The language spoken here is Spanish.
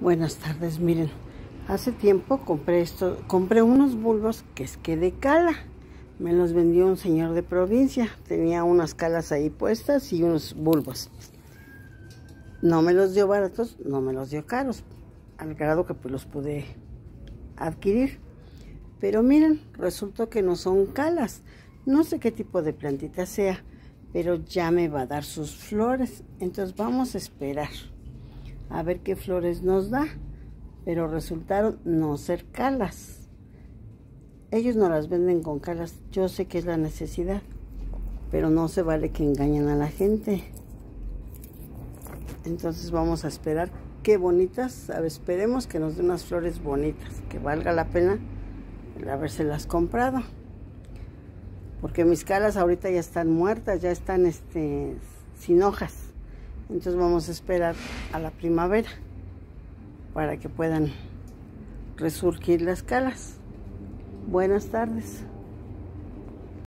Buenas tardes, miren, hace tiempo compré esto, compré unos bulbos que es que de cala. Me los vendió un señor de provincia. Tenía unas calas ahí puestas y unos bulbos. No me los dio baratos, no me los dio caros, al grado que pues los pude adquirir. Pero miren, resultó que no son calas. No sé qué tipo de plantita sea, pero ya me va a dar sus flores. Entonces vamos a esperar a ver qué flores nos da, pero resultaron no ser calas. Ellos no las venden con calas, yo sé que es la necesidad, pero no se vale que engañen a la gente. Entonces vamos a esperar qué bonitas, a ver, esperemos que nos den unas flores bonitas, que valga la pena el habérselas comprado. Porque mis calas ahorita ya están muertas, ya están este, sin hojas. Entonces vamos a esperar a la primavera para que puedan resurgir las calas. Buenas tardes.